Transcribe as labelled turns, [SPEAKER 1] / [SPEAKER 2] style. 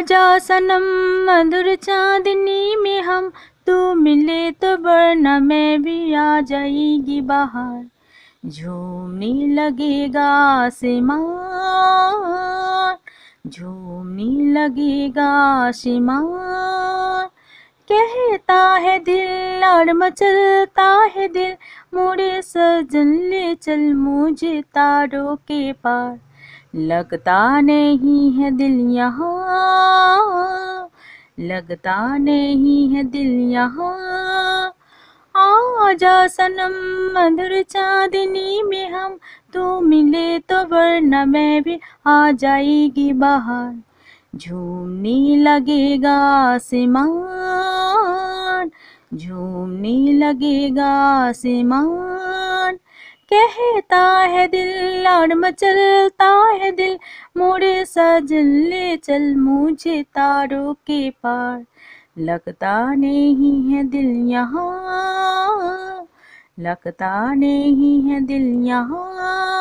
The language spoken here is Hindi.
[SPEAKER 1] आजा सनम मधुर चांदनी में हम, तू मिले तो वरना मैं भी आ जाएगी बाहर। झूमने लगेगा आसमान, झूमने लगेगा आसमान। कहता है दिल और मचलता है दिल, मोड़े सजन ले चल मुझे तारों के पार। लगता नहीं है दिल यहाँ, लगता नहीं है दिल यहाँ। आजा सनम मधुर चांदनी में हम तू मिले तो वरना मैं भी आ जाएगी बाहर। झूमने लगेगा आसमान, झूमने लगेगा आसमान। कहता है दिल और मचलता सजन ले चल मुझे तारों के पार। लगता नहीं है दिल यहाँ, लगता नहीं है दिल यहाँ।